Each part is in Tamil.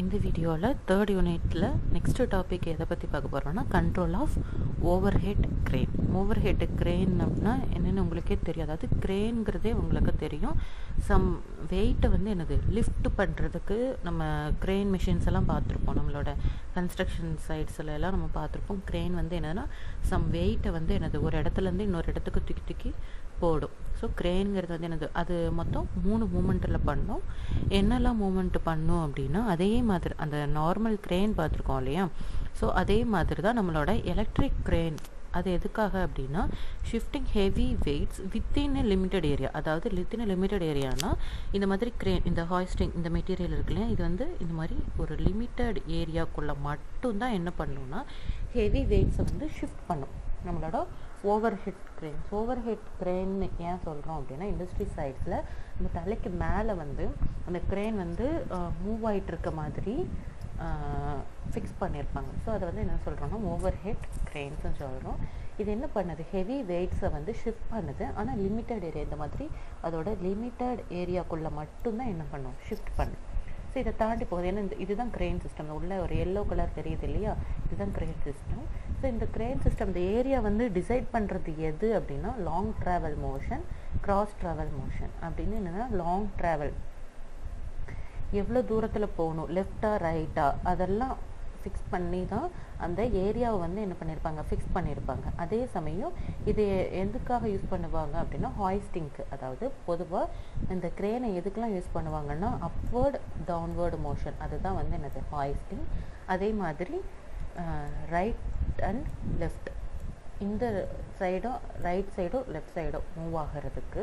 இந்த வீடியோவில் தேர்ட் யூனிட்டில் நெக்ஸ்ட் டாபிக் எதை பற்றி பார்க்க போகிறோம்னா control of overhead crane overhead crane அப்படின்னா என்னென்னு உங்களுக்கே தெரியும். அதாவது கிரெயின்ங்கிறதே உங்களுக்கு தெரியும். சம் வெயிட்டை வந்து என்னது? லிஃப்ட் பண்ணுறதுக்கு நம்ம கிரெயின் மிஷின்ஸ் எல்லாம் பார்த்துருப்போம். நம்மளோட கன்ஸ்ட்ரக்ஷன் சைட்ஸில் எல்லாம் நம்ம பார்த்துருப்போம். கிரெயின் வந்து என்னென்னா சம் வெயிட்டை வந்து என்னது? ஒரு இடத்துலேருந்து இன்னொரு இடத்துக்கு தூக்கி தூக்கி போடும். ஸோ கிரெயின்ங்கிறது வந்து என்னது? அது மொத்தம் மூணு மூமெண்ட்டில் பண்ணோம். என்னெல்லாம் மூமெண்ட் பண்ணும் அப்படின்னா அதே மாதிரி அந்த நார்மல் கிரெயின் பார்த்துருக்கோம் இல்லையா? ஸோ அதே மாதிரி தான் நம்மளோட எலக்ட்ரிக் கிரெயின் அது எதுக்காக அப்படின்னா shifting heavy weights within a limited area அதாவது வித்தின் எ லிமிட்டட் ஏரியானா இந்த மாதிரி கிரேன் இந்த ஹாய்ஸ்டிங் இந்த மெட்டீரியல் இருக்கு இல்லையா? இது வந்து இந்த மாதிரி ஒரு லிமிட்டட் ஏரியாக்குள்ளே மட்டும்தான் என்ன பண்ணணும்னா ஹெவி வெயிட்ஸை வந்து ஷிஃப்ட் பண்ணும். நம்மளோட overhead crane overhead crane ஏன் சொல்கிறோம் அப்படின்னா இண்டஸ்ட்ரி சைட்ஸில் இந்த தலைக்கு மேலே வந்து அந்த கிரெயின் வந்து மூவ் ஆகிட்டு இருக்க மாதிரி ஃபிக்ஸ் பண்ணியிருப்பாங்க ஸோ அதை வந்து என்ன சொல்கிறோன்னா ஓவர் ஹெட் கிரெயின்ஸ்னு சொல்கிறோம் இது என்ன பண்ணுது? ஹெவி வெயிட்ஸை வந்து ஷிஃப்ட் பண்ணுது. ஆனால் லிமிட்டட் ஏரியா இந்த மாதிரி அதோட லிமிட்டட் ஏரியாக்குள்ளே மட்டும்தான் என்ன பண்ணும்? ஷிஃப்ட் பண்ணும் ஸோ இதை தாண்டி போகுது. ஏன்னா இந்த இதுதான் கிரெயின் சிஸ்டம் உள்ள ஒரு எல்லோ கலர் தெரியுது இல்லையா? இதுதான் கிரெயின் சிஸ்டம் ஸோ இந்த கிரெயின் சிஸ்டம் இந்த ஏரியா வந்து டிசைட் பண்ணுறது எது அப்படின்னா long travel motion cross travel motion அப்படின்னு என்னென்னா லாங் ட்ராவல் எவ்வளோ தூரத்தில் போகணும்? லெஃப்டா ரைட்டா அதெல்லாம் ஃபிக்ஸ் பண்ணி தான் அந்த ஏரியாவை வந்து என்ன பண்ணியிருப்பாங்க ஃபிக்ஸ் பண்ணியிருப்பாங்க அதே சமயம் இது எதுக்காக யூஸ் பண்ணுவாங்க அப்படின்னா ஹாய்ஸ்டிங்க்கு அதாவது பொதுவாக இந்த கிரேனை எதுக்கெல்லாம் யூஸ் பண்ணுவாங்கன்னா அப்வேர்டு டவுன்வேர்டு மோஷன் அதுதான் வந்து என்னது? ஹாய்ஸ்டிங் அதே மாதிரி ரைட் அண்ட் லெஃப்ட் இந்த சைடும் ரைட் சைடும் லெஃப்ட் சைடும் மூவ் ஆகிறதுக்கு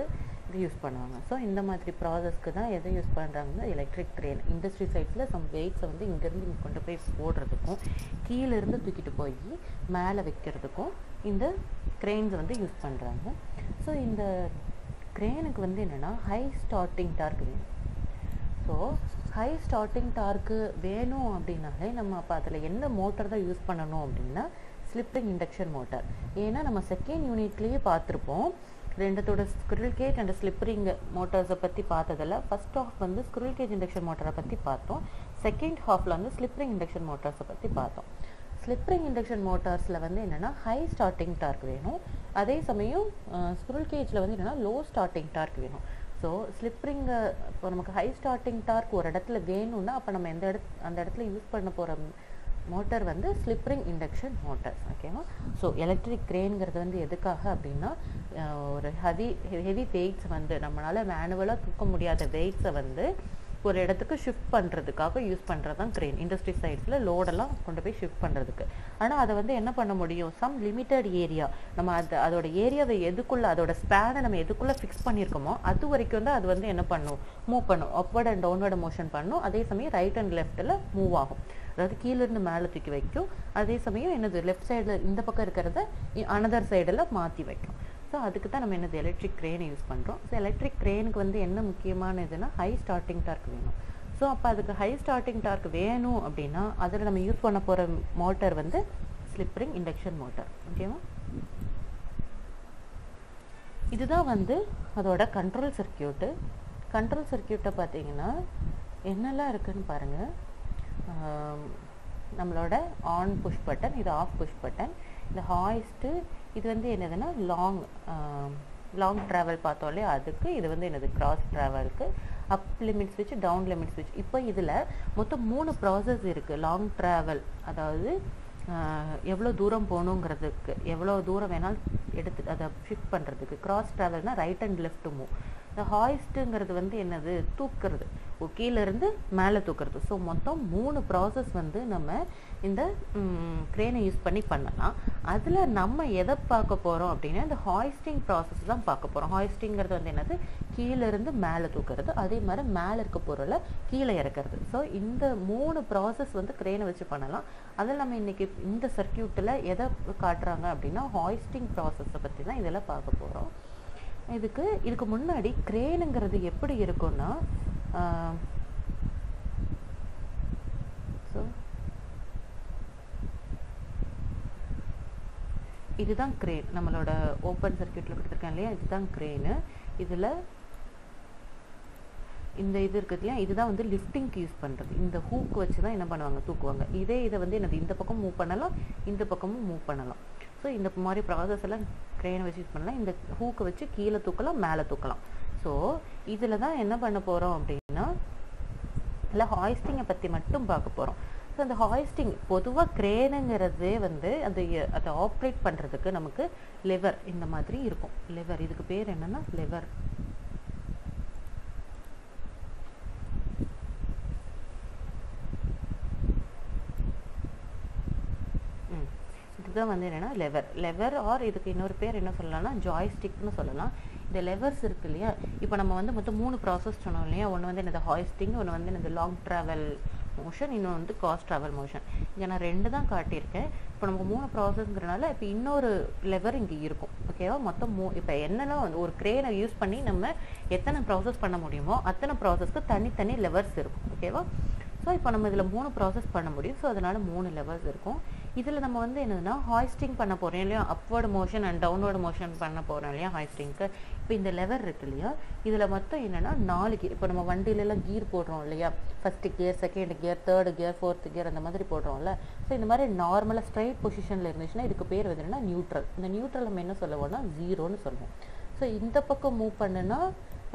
யூஸ் பண்ணுவாங்க. ஸோ இந்த மாதிரி ப்ராசஸ்க்கு தான் எதை யூஸ் பண்ணுறாங்கன்னா எலக்ட்ரிக் ட்ரெயின் இண்டஸ்ட்ரி சைட்ஸில் சம் வெயிட்ஸை வந்து இங்கேருந்து இங்கே கொண்டு போய் போடுறதுக்கும் கீழேருந்து தூக்கிட்டு போய் மேலே வைக்கிறதுக்கும் இந்த க்ரெயின்ஸ் வந்து யூஸ் பண்ணுறாங்க ஸோ இந்த க்ரெயினுக்கு வந்து என்னென்னா ஹை ஸ்டார்டிங் டார்க் வேணும். ஸோ ஹை ஸ்டார்டிங் டார்க்கு வேணும் அப்படின்னாலே நம்ம அப்போ அதில் என்ன மோட்டர் தான் யூஸ் பண்ணணும் அப்படின்னா ஸ்லிப்பிங் இண்டக்ஷன் மோட்டார் ஏன்னா நம்ம செகண்ட் யூனிட்லேயே பார்த்துருப்போம் ரெண்டுத்தோட squirrel cage and slip ring மோட்டார்ஸை பற்றி பார்த்ததில் ஃபஸ்ட் ஹாஃப் வந்து ஸ்குரில் கேஜ் இண்டக்ஷன் மோட்டரை பற்றி பார்த்தோம். செகண்ட் ஹாஃபில் வந்து ஸ்லிப்பரிங் இண்டக்ஷன் மோட்டார்ஸை பற்றி பார்த்தோம். ஸ்லிப்பரிங் இண்டக்ஷன் மோட்டார்ஸில் வந்து என்னென்னா ஹை ஸ்டார்டிங் டார்க் வேணும். அதே சமயம் ஸ்குரில் கேஜில் வந்து என்னென்னா லோ ஸ்டார்டிங் டார்க் வேணும். ஸோ ஸ்லிப்பரிங்கை இப்போ நமக்கு ஹை ஸ்டார்டிங் டார்க் ஒரு இடத்துல வேணும்னா அப்போ நம்ம எந்த இடத்து அந்த இடத்துல யூஸ் பண்ண போகிற மோட்டர் வந்து ஸ்லிப்பரிங் இண்டக்ஷன் மோட்டர்ஸ் ஓகேவா ஸோ எலக்ட்ரிக் கிரேனுங்கிறது வந்து எதுக்காக அப்படின்னா ஒரு ஹெவி ஹெவி வெயிட்ஸ் வந்து நம்மளால் மேனுவலாக தூக்க முடியாத வெயிட்ஸை வந்து ஒரு இடத்துக்கு ஷிஃப்ட் பண்ணுறதுக்காக யூஸ் பண்ணுறது தான் கிரெயின் இண்டஸ்ட்ரி சைட்ஸில் லோடெல்லாம் கொண்டு போய் ஷிஃப்ட் பண்ணுறதுக்கு ஆனால் அதை வந்து என்ன பண்ண முடியும்? சம் லிமிட்டட் ஏரியா நம்ம அது அதோட ஏரியாவை எதுக்குள்ளே அதோட ஸ்பேனை நம்ம எதுக்குள்ளே ஃபிக்ஸ் பண்ணியிருக்கோமோ அது வரைக்கும் வந்து அது வந்து என்ன பண்ணும்? மூவ் பண்ணும். அப்வர்ட் அண்ட் டவுன்வர்டு மோஷன் பண்ணும். அதே சமயம் ரைட் அண்ட் லெஃப்ட்டில் மூவ் ஆகும். அதாவது கீழேருந்து மேலே தூக்கி வைக்கும். அதே சமயம் என்னது லெஃப்ட் சைடில் இந்த பக்கம் இருக்கிறத அனதர் சைடில் மாற்றி வைக்கும். ஸோ அதுக்கு தான் நம்ம என்னது எலக்ட்ரிக் க்ரேனை யூஸ் பண்ணுறோம் ஸோ எலக்ட்ரிக் க்ரேனுக்கு வந்து என்ன முக்கியமான இதுனா ஹை ஸ்டார்டிங் டார்க் வேணும். ஸோ அப்போ அதுக்கு ஹை ஸ்டார்டிங் டார்க் வேணும் அப்படின்னா அதில் நம்ம யூஸ் பண்ண போகிற மோட்டர் வந்து ஸ்லிப்பரிங் இண்டக்ஷன் மோட்டர் ஓகேவா இதுதான் வந்து அதோட கண்ட்ரோல் சர்க்கியூட்டு கண்ட்ரோல் சர்க்கியூட்டை பார்த்தீங்கன்னா என்னெல்லாம் இருக்குதுன்னு பாருங்கள் நம்மளோட ஆன் புஷ் பட்டன் இது ஆஃப் புஷ் பட்டன் இந்த ஹாய்ஸ்ட்டு இது வந்து என்னதுன்னா லாங் லாங் ட்ராவல் பார்த்தோம் இல்லையா? அதுக்கு இது வந்து என்னது? கிராஸ் ட்ராவலுக்கு அப் லிமிட் ஸ்விட்ச் டவுன் லிமிட் ஸ்விட்ச் இப்போ இதில் மொத்தம் மூணு ப்ராசஸ் இருக்குது லாங் ட்ராவல் அதாவது எவ்வளோ தூரம் போகணுங்கிறதுக்கு எவ்வளோ தூரம் வேணாலும் எடுத்து அதை ஷிஃப்ட் பண்ணுறதுக்கு கிராஸ் ட்ராவல்னால் ரைட் அண்ட் லெஃப்ட் மூவ் இந்த ஹாய்ஸ்ட்டுங்கிறது வந்து என்னது? தூக்குறது. கீழேருந்து மேலே தூக்குறது. ஸோ மொத்தம் மூணு ப்ராசஸ் வந்து நம்ம இந்த க்ரேனை யூஸ் பண்ணி பண்ணலாம். அதில் நம்ம எதை பார்க்க போகிறோம் அப்படின்னா இந்த ஹாய்ஸ்டிங் ப்ராசஸ் தான் பார்க்க போகிறோம் ஹாய்ஸ்டிங்கிறது வந்து என்னது? கீழேருந்து மேலே தூக்குறது. அதே மாதிரி மேலே இருக்க பொருளை கீழே இறக்கிறது. ஸோ இந்த மூணு ப்ராசஸ் வந்து க்ரேனை வச்சு பண்ணலாம். அதில் நம்ம இன்றைக்கி இந்த சர்க்கியூட்டில் எதை காட்டுறாங்க அப்படின்னா ஹாய்ஸ்டிங் ப்ராசஸை பற்றி தான் இதெல்லாம் பார்க்க போகிறோம் இதுக்கு இதுக்கு முன்னாடி க்ரேனுங்கிறது எப்படி இருக்கும்னா ஸோ இதுதான் கிரேன் நம்மளோட ஓப்பன் சர்க்கியூட்டில் கொடுத்துருக்கேன் இல்லையா? இதுதான் கிரேனு இதில் இந்த இது இருக்குது இல்லையா? இதுதான் வந்து லிஃப்டிங்க்கு யூஸ் பண்ணுறது இந்த ஹூக் வச்சு தான் என்ன பண்ணுவாங்க? தூக்குவாங்க. இதே இதை வந்து என்னது? இந்த பக்கம் மூவ் பண்ணலாம். இந்த பக்கமும் மூவ் பண்ணலாம். ஸோ இந்த மாதிரி ப்ராசஸ் எல்லாம் க்ரெயினை வச்சு யூஸ் பண்ணலாம். இந்த ஹூக்கை வச்சு கீழே தூக்கலாம் மேலே தூக்கலாம். ஸோ இதில் தான் என்ன பண்ண போகிறோம் அப்படின்னா இல்லை ஹாய்ஸ்டிங்கை பற்றி மட்டும் பார்க்க போகிறோம் ஸோ அந்த ஹாய்ஸ்டிங் பொதுவாக கிரேனுங்கிறதே வந்து அந்த அதை ஆப்ரேட் பண்ணுறதுக்கு நமக்கு லெவர் இந்த மாதிரி இருக்கும். லெவர் இதுக்கு பேர் என்னன்னா லெவர் இதுதான் வந்து என்னன்னா லெவர் லெவர் ஆர் இதுக்கு இன்னொரு பேர் என்ன சொல்லலாம்னா ஜாய்ஸ்டிக்னு சொல்லலாம். இந்த லெவர்ஸ் இருக்கு இல்லையா? இப்போ நம்ம வந்து மொத்தம் மூணு ப்ராசஸ் சொன்னோம் இல்லையா? ஒன்று வந்து எனது ஹாய்ஸ்டிங் ஒன்று வந்து எனது லாங் ட்ராவல் மோஷன் இன்னொன்று வந்து காஸ்ட் ட்ராவல் மோஷன் இங்கே நான் ரெண்டு தான் காட்டியிருக்கேன். இப்போ நமக்கு மூணு ப்ராசஸ்ங்கிறனால இப்போ இன்னொரு லெவர் இங்கே இருக்கும். ஓகேவா மொத்தம் மூ இப்போ என்னெல்லாம் வந்து ஒரு க்ரேனை யூஸ் பண்ணி நம்ம எத்தனை ப்ராசஸ் பண்ண முடியுமோ அத்தனை ப்ராசஸ்க்கு தனித்தனி லெவர்ஸ் இருக்கும். ஓகேவா ஸோ இப்போ நம்ம இதில் மூணு ப்ராசஸ் பண்ண முடியும். ஸோ அதனால் மூணு லெவர்ஸ் இருக்கும். இதில் நம்ம வந்து என்னதுன்னா ஹாய்ஸ்டிங் பண்ண போகிறோம் இல்லையா? Upward motion and downward motion பண்ண போகிறோம் இல்லையா ஹாய்ஸ்டிங்க்கு இப்போ இந்த லெவர் இருக்கு இல்லையா இதில் மொத்தம் என்னென்னா நாலு கீர் இப்போ நம்ம வண்டியிலலாம் கீர் போடுறோம் இல்லையா? First gear second gear third gear fourth gear அந்த மாதிரி போடுறோம்ல. ஸோ இந்த மாதிரி நார்மலாக ஸ்ட்ரைட் பொசிஷனில் இருந்துச்சுன்னா இதுக்கு பேர் வந்து என்னென்னா நியூட்ரல் இந்த நியூட்ரல் நம்ம என்ன சொல்லுவோம்னா ஜீரோன்னு சொல்லுவோம். ஸோ இந்த பக்கம் மூவ் பண்ணுனா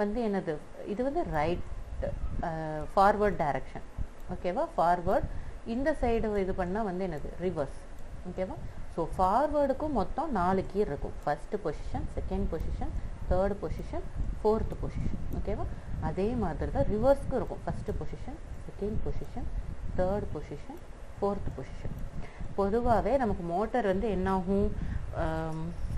வந்து என்னது? இது வந்து ரைட் ஃபார்வர்ட் டைரக்ஷன் ஓகேவா ஃபார்வர்ட் இந்த சைடு இது பண்ணால் வந்து என்னது? ரிவர்ஸ் ஓகேவா ஸோ ஃபார்வேர்டுக்கும் மொத்தம் நாலு கீர் இருக்கும். First position second position third position fourth position ஓகேவா அதே மாதிரி தான் ரிவர்ஸ்க்கும் இருக்கும். First position second position third position fourth position பொதுவாகவே நமக்கு மோட்டார் வந்து என்னாகும்?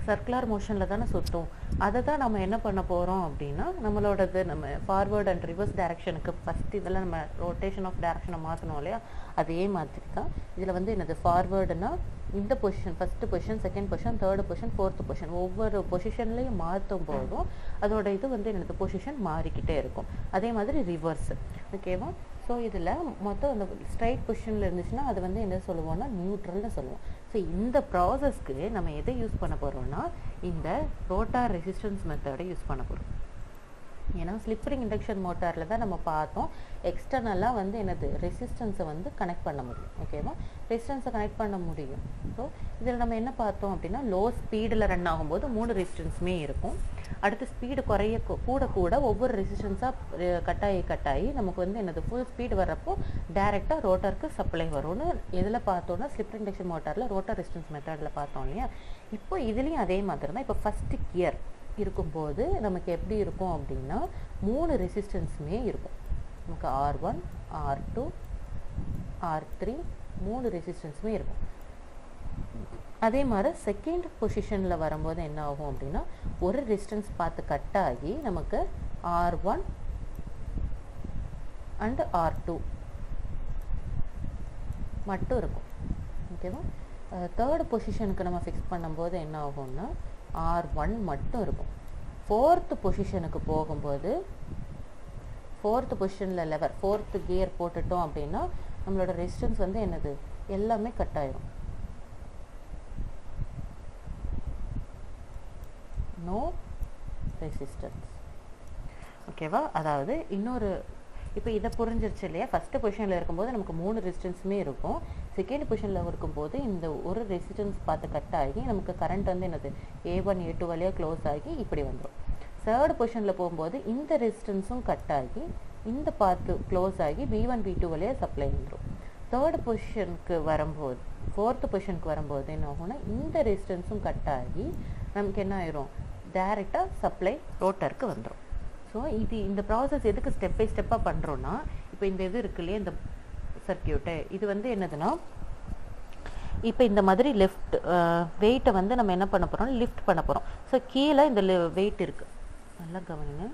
சர்க்குலர் மோஷனில் தானே சுற்றும் அதை தான் நம்ம என்ன பண்ண போகிறோம் அப்படின்னா நம்மளோடது நம்ம ஃபார்வேர்டு அண்ட் ரிவர்ஸ் டைரக்ஷனுக்கு ஃபஸ்ட் இதெல்லாம் நம்ம ரொட்டேஷன் ஆஃப் டைரக்ஷனை மாற்றணும் இல்லையா? அதே மாதிரி தான். இதில் வந்து என்னது ஃபார்வேர்டுனா இந்த position first position second position third position fourth position ஒவ்வொரு பொசிஷன்லையும் மாற்றும் போதும் அதோட இது வந்து என்னது பொசிஷன் மாறிக்கிட்டே இருக்கும். அதே மாதிரி ரிவர்ஸ் ஓகேவா ஸோ இதில் மொத்தம் அந்த ஸ்ட்ரைட் பொசிஷனில் இருந்துச்சுன்னா அது வந்து என்ன சொல்லுவோம்னா நியூட்ரல்னு சொல்லுவோம். ஸோ இந்த ப்ராசஸ்க்கு நம்ம எதை யூஸ் பண்ண போகிறோம்னா இந்த ரோட்டார் ரெசிஸ்டன்ஸ் மெத்தடை யூஸ் பண்ண போகிறோம் ஏன்னா ஸ்லிப்பரிங் இண்டக்ஷன் மோட்டாரில் தான் நம்ம பார்த்தோம். எக்ஸ்டர்னலாக வந்து என்னது? ரெசிஸ்டன்ஸை வந்து கனெக்ட் பண்ண முடியும். ஓகேவா ரெசிஸ்டன்ஸை கனெக்ட் பண்ண முடியும். ஸோ இதில் நம்ம என்ன பார்த்தோம் அப்படின்னா லோ ஸ்பீடில் ரன் ஆகும்போது மூணு ரெசிஸ்டன்ஸுமே இருக்கும். அடுத்து ஸ்பீடு குறைய கூட கூட ஒவ்வொரு ரெசிஸ்டன்ஸாக கட்டாயி கட்டாயி நமக்கு வந்து என்னது? ஃபுல் ஸ்பீடு வர்றப்போ டேரெக்டாக ரோட்டருக்கு சப்ளை வரும்னு எதில் பார்த்தோன்னா ஸ்லிப்பர் இண்டக்ஷன் மோட்டாரில் ரோட்டர் ரெசிஸ்டன்ஸ் மெத்தடில் பார்த்தோம் இல்லையா? இப்போ இதுலேயும் அதே மாதிரி தான். இப்போ ஃபஸ்ட்டு கியர் இருக்கும்போது நமக்கு எப்படி இருக்கும் அப்படின்னா மூணு ரெசிஸ்டன்ஸுமே இருக்கும். நமக்கு R one R two R three மூணு ரெசிஸ்டன்ஸுமே இருக்கும். அதே மாதிரி செகண்ட் பொசிஷனில் வரும்போது என்ன ஆகும் அப்படின்னா ஒரு ரெசிஸ்டன்ஸ் பார்த்து கட் ஆகி நமக்கு R one and R two மட்டும் இருக்கும். ஓகேவா தேர்ட் பொசிஷனுக்கு நம்ம ஃபிக்ஸ் பண்ணும்போது என்ன ஆகும்னா ஆர் ஒன் மட்டும் இருக்கும். ஃபோர்த்து பொசிஷனுக்கு போகும்போது ஃபோர்த்து பொசிஷனில் லெவர் ஃபோர்த்து கியர் போட்டுட்டோம் அப்படின்னா நம்மளோட ரெசிஸ்டன்ஸ் வந்து என்னது? எல்லாமே கட் ஆயிரும். நோ ரெசிஸ்டன்ஸ் ஓகேவா அதாவது இன்னொரு இப்போ இதை புரிஞ்சிருச்சு இல்லையா? ஃபஸ்ட்டு பொசிஷனில் இருக்கும்போது நமக்கு மூணு ரெசிஸ்டன்ஸுமே இருக்கும். செகண்ட் பொசிஷனில் இருக்கும்போது இந்த ஒரு ரெசிஸ்டன்ஸ் பார்த்து கட் ஆகி நமக்கு கரண்ட் வந்து என்னது? ஏ ஒன் ஏ டூ வழியாக க்ளோஸ் ஆகி இப்படி வந்துடும் தேர்ட் பொசிஷனில் போகும்போது இந்த ரெசிஸ்டன்ஸும் கட் ஆகி இந்த பார்த்து க்ளோஸ் ஆகி பி ஒன் பி டூ வழியாக சப்ளை வந்துடும் தேர்ட் பொசிஷனுக்கு வரும்போது ஃபோர்த்து பொசிஷனுக்கு வரும்போது என்ன ஆகும்னா இந்த ரெசிஸ்டன்ஸும் கட் ஆகி நமக்கு என்ன ஆயிரும்? டைரெக்டாக சப்ளை ரோட்டருக்கு வந்துடும் ஸோ இது இந்த ப்ராசஸ் எதுக்கு ஸ்டெப் பை ஸ்டெப்பாக பண்ணுறோன்னா இப்போ இந்த இது இருக்கு இல்லையா இந்த சர்க்கியூட்டு இது வந்து என்னதுன்னா இப்போ இந்த மாதிரி லெஃப்ட் வெயிட்டை வந்து நம்ம என்ன பண்ண போகிறோம் லிஃப்ட் பண்ண போகிறோம் ஸோ கீழே இந்த வெயிட் இருக்குது நல்லா கவனிங்க.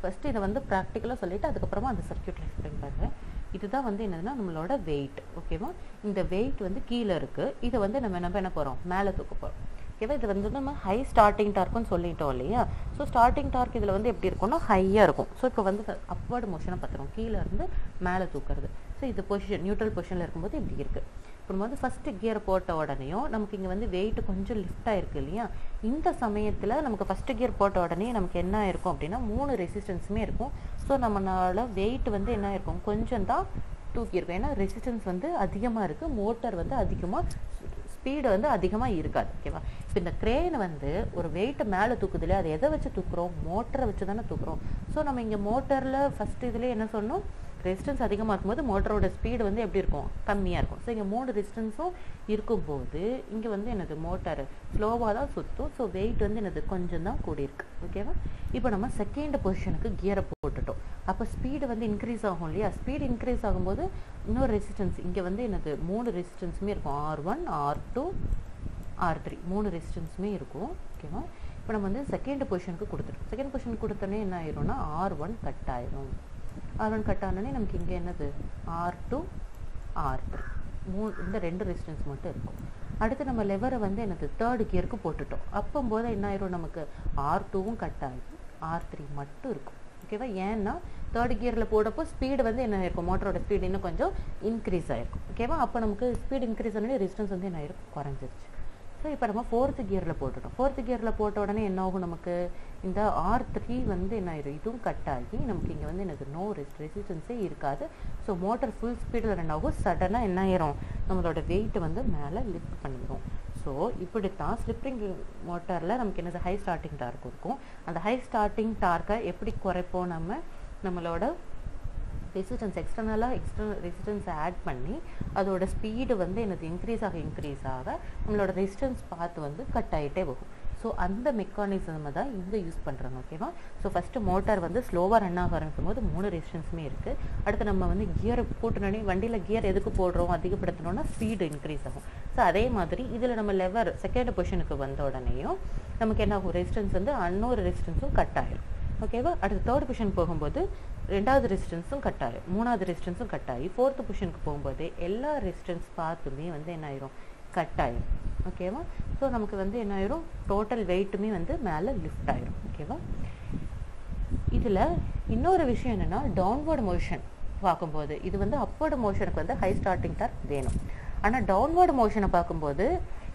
ஃபஸ்ட்டு இதை வந்து ப்ராக்டிக்கலாக சொல்லிவிட்டு அதுக்கப்புறமா அந்த சர்க்கியூட்டில் எக்ஸ்பிளைன் பண்ணுறேன் இதுதான் வந்து என்னதுன்னா நம்மளோட வெயிட் ஓகேவா இந்த வெயிட் வந்து கீழே இருக்குது இதை வந்து நம்ம என்ன பண்ண போகிறோம் மேலே தூக்க போகிறோம் ஓகேவா இது வந்து நம்ம ஹை ஸ்டார்டிங் டார்க்குன்னு சொல்லிட்டோம் இல்லையா? ஸோ ஸ்டார்டிங் டார்க் இதில் வந்து எப்படி இருக்கும்னா ஹையாக இருக்கும். ஸோ இப்போ வந்து அப்வர்டு மோஷனை பார்த்துருவோம் கீழே இருந்து மேலே தூக்குறது. ஸோ இது பொசிஷன் நியூட்ரல் பொசிஷனில் இருக்கும்போது இப்படி இருக்குது இப்போ நம்ம வந்து ஃபஸ்ட்டு கியர் போட்ட உடனேயும் நமக்கு இங்கே வந்து வெயிட் கொஞ்சம் லிஃப்ட் ஆயிருக்கு இல்லையா? இந்த சமயத்தில் நமக்கு ஃபஸ்ட்டு கியர் போட்ட உடனே நமக்கு என்ன இருக்கும் அப்படின்னா மூணு ரெசிஸ்டன்ஸுமே இருக்கும். ஸோ நம்மளால் வெயிட் வந்து என்ன இருக்கும் கொஞ்சம் தான் தூக்கியிருக்கும். ஏன்னா ரெசிஸ்டன்ஸ் வந்து அதிகமாக இருக்குது மோட்டார் வந்து அதிகமாக ஸ்பீடு வந்து அதிகமாக இருக்காது ஓகேவா இப்போ இந்த கிரேன் வந்து ஒரு வெயிட்டை மேலே தூக்குது இல்லையா அதை எதை வச்சு தூக்குறோம்? மோட்டரை வச்சு தானே தூக்குறோம். ஸோ நம்ம இங்கே மோட்டரில் ஃபஸ்ட் இதுலேயே என்ன சொன்னோம் ரெசிஸ்டன்ஸ் அதிகமாக இருக்கும்போது மோட்டரோட ஸ்பீடு வந்து எப்படி இருக்கும்? கம்மியாக இருக்கும். ஸோ இங்கே மூணு ரெசிஸ்டன்ஸும் இருக்கும்போது இங்கே வந்து எனது மோட்டார் ஸ்லோவாக தான் சுற்றும் ஸோ வெயிட் வந்து எனது கொஞ்சம் தான் கூடியிருக்கு ஓகேவா இப்போ நம்ம செகண்ட் பொசிஷனுக்கு கியரை போட்டுட்டோம். அப்போ ஸ்பீடு வந்து இன்க்ரீஸ் ஆகும் இல்லையா? ஸ்பீடு இன்க்ரீஸ் ஆகும்போது இன்னொரு ரெசிஸ்டன்ஸ் இங்கே வந்து எனது மூணு ரெசிஸ்டன்ஸுமே இருக்கும். R one R two R three மூணு ரெசிஸ்டன்ஸுமே இருக்கும். ஓகேவா இப்போ நம்ம வந்து செகண்ட் பொசிஷனுக்கு கொடுத்துட்டோம். செகண்ட் பொசிஷன் கொடுத்தோன்னே என்ன ஆயிரும்னா ஆர் ஒன் கட் ஆயிரும். ஆர் ஒன் கட் ஆனோடனே நமக்கு இங்கே என்னது? ஆர் டூ ஆர் த்ரீ மூணு இந்த ரெண்டு ரெசிஸ்டன்ஸ் மட்டும் இருக்கும். அடுத்து நம்ம லெவரை வந்து எனது தேர்டு கியருக்கு போட்டுட்டோம். அப்போம்போது என்ன ஆயிரும் நமக்கு? ஆர் டூவும் கட் ஆகும் ஆர் த்ரீ மட்டும் இருக்கும். ஓகேவா? ஏன்னா தேர்ட் கியரில் போடப்போ ஸ்பீடு வந்து என்ன இருக்கும் மோட்டரோட ஸ்பீடு இன்னும் கொஞ்சம் இன்க்ரீஸ் ஆகிருக்கும் ஓகேவா? அப்போ நமக்கு ஸ்பீடு இன்க்ரீஸ் ஆனால் ரெசிஸ்டன்ஸ் வந்து என்ன ஆயிருக்கும்? குறைஞ்சிருச்சு. ஸோ இப்போ நம்ம ஃபோர்த்து கியரில் போட்டுட்டோம். ஃபோர்த்து கியரில் போட்ட உடனே என்ன ஆகும் நமக்கு? இந்த ஆர் த்ரீ வந்து என்ன ஆயிரும்? இதுவும் கட் ஆகி நமக்கு இங்கே வந்து எனக்கு நோ ரெஸ்ட் ரெசிஸ்டன்ஸே இருக்காது. ஸோ மோட்டர் ஃபுல் ஸ்பீடில் ரன் ஆகும். சடனாக என்ன ஆயிரும்? நம்மளோட வெயிட் வந்து மேலே லிஃப்ட் பண்ணிடும் ஸோ இப்படித்தான் ஸ்லிப்ரிங் மோட்டாரில் நமக்கு என்னது? ஹை ஸ்டார்டிங் டார்க் இருக்கும். அந்த ஹை ஸ்டார்டிங் டார்க்கை எப்படி குறைப்போம் நம்ம? நம்மளோட ரெசிஸ்டன்ஸ் எக்ஸ்டர்னலாக எக்ஸ்டர்னல் ரெசிஸ்டன்ஸை ஆட் பண்ணி அதோட ஸ்பீடு வந்து என்னது? இன்க்ரீஸ் ஆக இன்க்ரீஸ் ஆக நம்மளோட ரெசிஸ்டன்ஸ் பார்த்து வந்து கட் ஆகிட்டே போகும். ஸோ அந்த மெக்கானிசம் தான் இங்கே யூஸ் பண்ணுறாங்க ஓகேவா ஸோ ஃபஸ்ட்டு மோட்டார் வந்து ஸ்லோவாக ரன் ஆக ஆரம்பிக்கும் போது மூணு ரெசிஸ்டன்ஸுமே இருக்குது அடுத்து நம்ம வந்து கியரை போட்டோன்னே வண்டியில் கியர் எதுக்கு போடுறோம் அதிகப்படுத்தணும்னா ஸ்பீடு இன்க்ரீஸ் ஆகும். ஸோ அதே மாதிரி இதில் நம்ம லெவர் செகண்ட் பொசிஷனுக்கு வந்த உடனேயும் நமக்கு என்ன ஆகும்? ரெசிஸ்டன்ஸ் வந்து அன்னொரு ரெசிஸ்டன்ஸும் கட் ஆகிடும் ஓகேவா அடுத்து தேர்ட் பொசிஷன் போகும்போது ரெண்டாவது ரெசிஸ்டன்ஸும் கட் ஆகும் மூணாவது ரெசிஸ்டன்ஸும் கட் ஆகி ஃபோர்த்து பொசிஷனுக்கு போகும்போது எல்லா ரெசிஸ்டன்ஸ் பார்த்துமே வந்து என்ன ஆயிரும்? கட் ஆயிடும் ஓகேவா? ஸோ நமக்கு வந்து என்ன ஆயிரும்? டோட்டல் வெயிட்டுமே வந்து மேலே லிஃப்ட் ஆயிரும். ஓகேவா? இதில் இன்னொரு விஷயம் என்னென்னா டவுன்வர்டு மோஷன் பார்க்கும்போது இது வந்து அப்வர்டு மோஷனுக்கு வந்து ஹை ஸ்டார்டிங் டார்க் வேணும். ஆனால் டவுன்வர்டு மோஷனை பார்க்கும்போது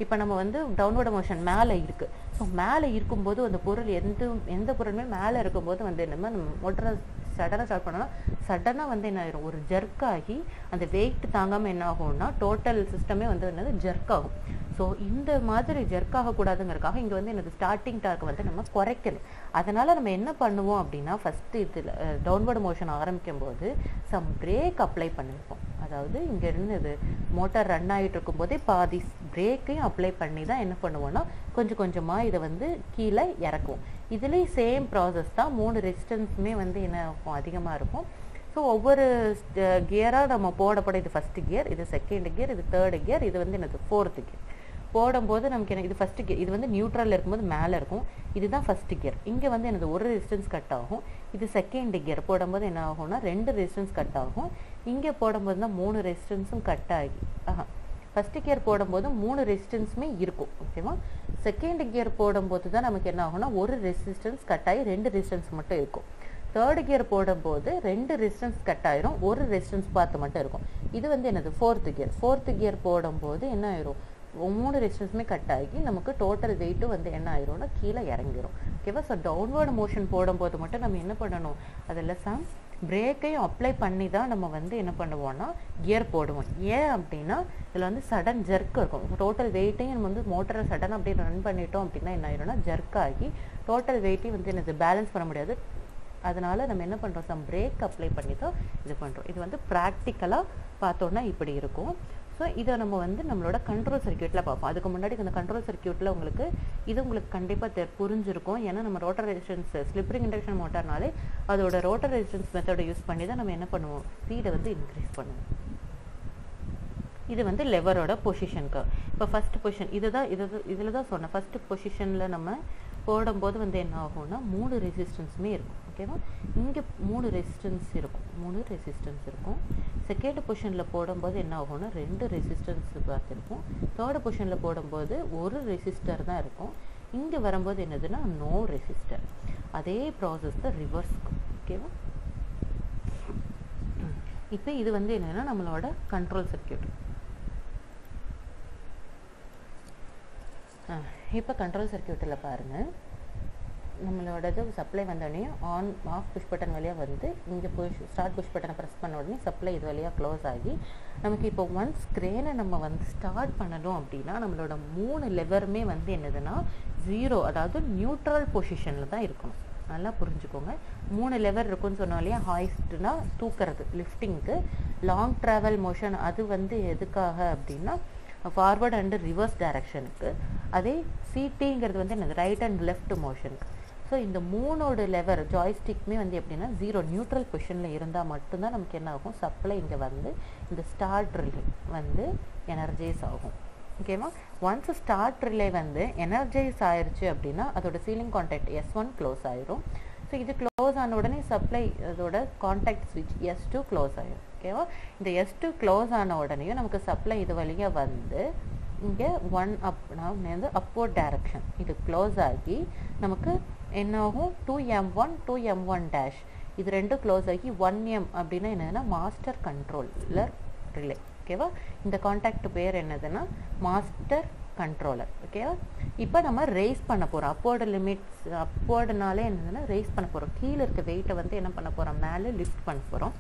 இப்போ நம்ம வந்து டவுன்வர்டு மோஷன் மேலே இருக்குது ஸோ மேலே இருக்கும்போது அந்த பொருள் எந்த எந்த பொருளுமே மேலே இருக்கும்போது வந்து என்னமோ நம்ம மொட்டரை சடனாக ஸ்டார்ட் பண்ணோம்னா சடனாக வந்து என்ன ஆயிரும்? ஒரு ஜர்க் ஆகி அந்த வெயிட் தாங்காமல் என்ன ஆகும்னா டோட்டல் சிஸ்டமே வந்து என்னது? ஜர்க் ஆகும். ஸோ இந்த மாதிரி ஜெர்க் ஆகக்கூடாதுங்கிறதுக்காக இங்கே வந்து எனக்கு ஸ்டார்டிங் டார்க் வந்து நம்ம குறைக்கணும். அதனால் நம்ம என்ன பண்ணுவோம் அப்படின்னா ஃபஸ்ட்டு இதில் டவுன்வர்டு மோஷன் ஆரம்பிக்கும் போது சம் பிரேக் அப்ளை பண்ணியிருப்போம் அதாவது இங்கே இது மோட்டார் ரன் ஆகிட்டு இருக்கும்போதே பாதி பிரேக்கையும் அப்ளை பண்ணி தான் என்ன பண்ணுவோம்னா கொஞ்சம் கொஞ்சமாக இதை வந்து கீழே இறக்குவோம். இதுலேயும் சேம் ப்ராசஸ் தான். மூணு ரெசிஸ்டன்ஸுமே வந்து என்ன இருக்கும்? அதிகமாக இருக்கும். ஸோ ஒவ்வொரு கியராக நம்ம போடப்பட இது ஃபஸ்ட்டு கியர் இது செகண்ட் கியர் இது தேர்டு கியர் இது வந்து என்னது? ஃபோர்த்து கியர் போடும்போது நமக்கு எனக்கு இது ஃபஸ்ட்டு கியர் இது வந்து நியூட்ரலில் இருக்கும்போது மேலே இருக்கும். இதுதான் ஃபஸ்ட்டு கியர் இங்கே வந்து எனது ஒரு ரெசிஸ்டன்ஸ் கட் ஆகும். இது செகண்ட் கியர் போடும்போது என்ன ஆகும்னா ரெண்டு ரெசிஸ்டன்ஸ் கட் ஆகும். இங்கே போடும்போது தான் மூணு ரெசிஸ்டன்ஸும் கட் ஆகி ஆஹா. ஃபஸ்ட்டு கியர் போடும்போது மூணு ரெசிஸ்டன்ஸுமே இருக்கும் ஓகேவா செகண்ட் கியர் போடும்போது தான் நமக்கு என்ன ஆகும்னா ஒரு ரெசிஸ்டன்ஸ் கட் ஆகி ரெண்டு ரெசிஸ்டன்ஸ் மட்டும் இருக்கும். தேர்ட் கியர் போடும்போது ரெண்டு ரெசிஸ்டன்ஸ் கட் ஆயிரும் ஒரு ரெசிஸ்டன்ஸ் பார்த்து மட்டும் இருக்கும். இது வந்து என்னது? ஃபோர்த்து கியர் ஃபோர்த்து கியர் போடும்போது என்ன ஆயிரும்? மூணு ரெசிஸ்டன்ஸுமே கட் ஆகி நமக்கு டோட்டல் வெயிட்டும் வந்து என்ன ஆயிரும்னா கீழே இறங்கிரும். ஓகேவா ஸோ டவுன்வர்டு மோஷன் போடும்போது மட்டும் நம்ம என்ன பண்ணணும்? அதில் சம் பிரேக்கையும் அப்ளை பண்ணி தான் நம்ம வந்து என்ன பண்ணுவோம்னா கியர் போடுவோம். ஏன் அப்படின்னா இதில் வந்து சடன் ஜர்க் இருக்கும். டோட்டல் வெயிட்டையும் நம்ம வந்து மோட்டரை சடன் அப்படி ரன் பண்ணிட்டோம் அப்படின்னா என்ன ஆயிரும்னா ஜர்க் ஆகி டோட்டல் வெயிட்டையும் வந்து எனக்கு பேலன்ஸ் பண்ண முடியாது. அதனால் நம்ம என்ன பண்ணுறோம் சம் பிரேக் அப்ளை பண்ணி தான் இது பண்ணுறோம் இது வந்து ப்ராக்டிக்கலாக பார்த்தோன்னா இப்படி இருக்கும். ஸோ இதை நம்ம வந்து நம்மளோட கண்ட்ரோல் சர்க்கியூட்டில் பார்ப்போம். அதுக்கு முன்னாடி இந்த கண்ட்ரோல் சர்க்கியூட்டில் உங்களுக்கு இது உங்களுக்கு கண்டிப்பாக தெ புரிஞ்சிருக்கும். ஏன்னா நம்ம rotor resistance slip ring induction மோட்டார்னாலே அதோட ரோட்டர் ரெசிஸ்டன்ஸ் மெத்தடை யூஸ் பண்ணி தான் நம்ம என்ன பண்ணுவோம்? ஸ்பீடை வந்து இன்க்ரீஸ் பண்ணுவோம். இது வந்து லெவரோட பொசிஷனுக்கு இப்போ ஃபஸ்ட் பொசிஷன் இதுதான் இது இதில் தான் சொன்னேன் ஃபஸ்ட்டு பொசிஷனில் நம்ம போடும்போது வந்து என்ன ஆகும்னா மூணு ரெசிஸ்டன்ஸுமே இருக்கும் ஓகேவா இங்கே மூணு ரெசிஸ்டன்ஸ் இருக்கும் மூணு ரெசிஸ்டன்ஸ் இருக்கும். செகண்ட் பொஷனில் போடும்போது என்ன ஆகும்னா ரெண்டு ரெசிஸ்டன்ஸ் பார்த்துருக்கும் தேர்ட் பொஷனில் போடும்போது ஒரு ரெசிஸ்டர் தான் இருக்கும். இங்கே வரும்போது என்னதுன்னா நோ ரெசிஸ்டர் அதே ப்ராசஸ் தான் ரிவர்ஸ்க்கு ஓகேவா இப்போ இது வந்து என்னென்னா நம்மளோட கண்ட்ரோல் சர்க்கியூட் இப்போ கண்ட்ரோல் சர்க்கியூட்டில் பாருங்கள் நம்மளோடது சப்ளை வந்தோடனே ஆன் ஆஃப் புஷ் பட்டன் வழியாக வந்து இங்கே புஷ் ஸ்டார்ட் புஷ் பட்டனை ப்ரெஸ் பண்ண உடனே சப்ளை இது வழியாக க்ளோஸ் ஆகி நமக்கு இப்போ ஒன்ஸ் ஸ்க்ரேனை நம்ம வந்து ஸ்டார்ட் பண்ணணும் அப்படின்னா நம்மளோட மூணு லெவருமே வந்து என்னதுன்னா ஜீரோ அதாவது நியூட்ரல் பொசிஷனில் தான் இருக்கணும். நல்லா புரிஞ்சுக்கோங்க. மூணு லெவர் இருக்குன்னு சொன்னாலே இல்லையா? ஹாய்ஸ்ட்னா தூக்கிறது லிஃப்டிங்க்கு லாங் ட்ராவல் மோஷன் அது வந்து எதுக்காக அப்படின்னா ஃபார்வர்ட் அண்டு ரிவர்ஸ் டைரக்ஷனுக்கு அதே சிடிங்கிறது வந்து என்னது? Right and left motion so இந்த மூணோட லெவர் ஜாய்ஸ்டிக்குமே வந்து எப்படின்னா ஜீரோ நியூட்ரல் பொசிஷனில் இருந்தால் மட்டும்தான் நமக்கு என்ன ஆகும்? சப்ளை இங்கே வந்து இந்த ஸ்டார்ட் ரிலே வந்து எனர்ஜைஸ் ஆகும். ஓகேவா ஒன்ஸ் ஸ்டார்ட் ரிலே வந்து எனர்ஜைஸ் ஆயிடுச்சு அப்படின்னா அதோட sealing contact S one close ஆயிரும். ஸோ இது க்ளோஸ் ஆன உடனே சப்ளை அதோட கான்டாக்ட் ஸ்விட்ச் எஸ் டூ க்ளோஸ் ஆயிரும். ஓகேவா இந்த எஸ் டூ க்ளோஸ் ஆன உடனேயும் நமக்கு சப்ளை இது வழியாக வந்து இங்கே ஒன் அப்னா வந்து அப்போர்ட் டைரக்ஷன் இது க்ளோஸ் ஆகி நமக்கு என்ன ஆகும் two M one two M one dash இது ரெண்டும் க்ளோஸ் ஆகி ஒன் எம் அப்படின்னா என்னதுன்னா மாஸ்டர் கண்ட்ரோலர் ரிலே ஓகேவா இந்த காண்டாக்ட் பேர் என்னதுன்னா மாஸ்டர் கண்ட்ரோலர் ஓகேவா இப்போ நம்ம ரேஸ் பண்ண போகிறோம் அப்போர்டு லிமிட்ஸ் அப்போர்டுனாலே என்னதுன்னா ரேஸ் பண்ண போகிறோம் கீழே இருக்க வெயிட்டை வந்து என்ன பண்ண போகிறோம் மேலே லிஃப்ட் பண்ண போகிறோம்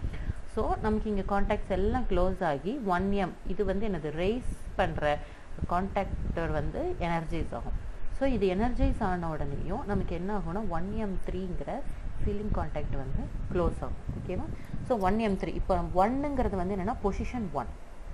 ஸோ நமக்கு இங்கே காண்டாக்ட்ஸ் எல்லாம் க்ளோஸ் ஆகி ஒன் எம் இது வந்து என்னது? ரேஸ் பண்ணுற காண்டாக்டர் வந்து எனர்ஜைஸ் ஆகும். ஸோ இது எனர்ஜைஸ் ஆன உடனேயும் நமக்கு என்ன ஆகும்னா ஒன் எம் த்ரீங்கிற ஃபீலிங் காண்டாக்ட் வந்து க்ளோஸ் ஆகும். ஓகேவா ஸோ ஒன் எம் த்ரீ இப்போ ஒன்னுங்கிறது வந்து என்னென்னா பொசிஷன் ஒன்